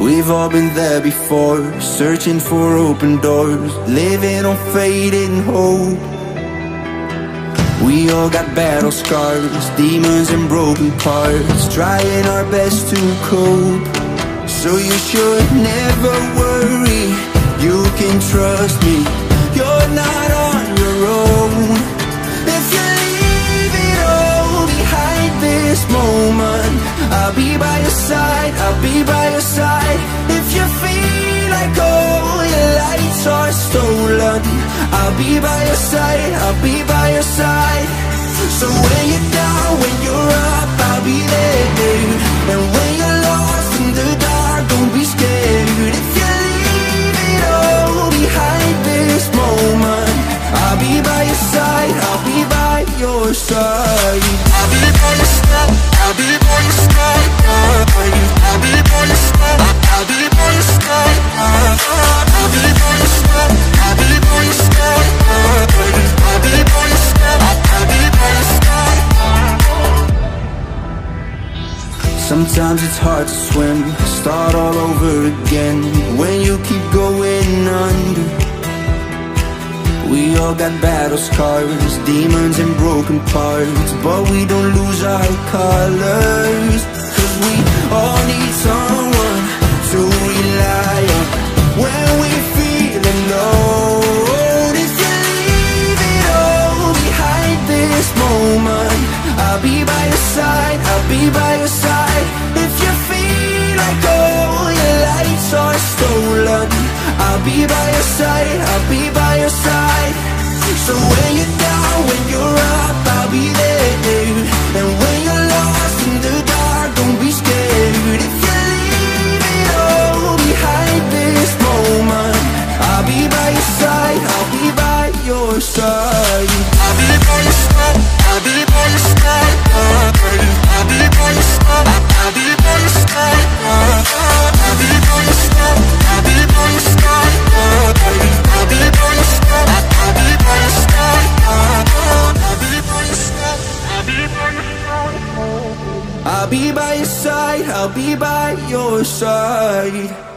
We've all been there before, searching for open doors, living on fading hope. We all got battle scars, demons and broken parts, trying our best to cope. So you should never worry, you can trust me, be by your side, I'll be by your side. If you feel like all your lights are stolen, I'll be by your side, I'll be by your side. So when you're down, when you're up, I'll be there. And when you're lost in the dark, don't be scared. If you leave it all behind this moment, I'll be by your side, I'll be by your side. Sometimes it's hard to swim, start all over again when you keep going under. We all got battle scars, demons and broken parts, but we don't lose our colors. Be by your side, I'll be by your side. So when you're down, when you're up, I'll be there. And when you're lost in the dark, don't be scared. If you leave it all behind this moment, I'll be by your side, I'll be by your side. I'll be by your side. I'll be by your side, I'll be by your side.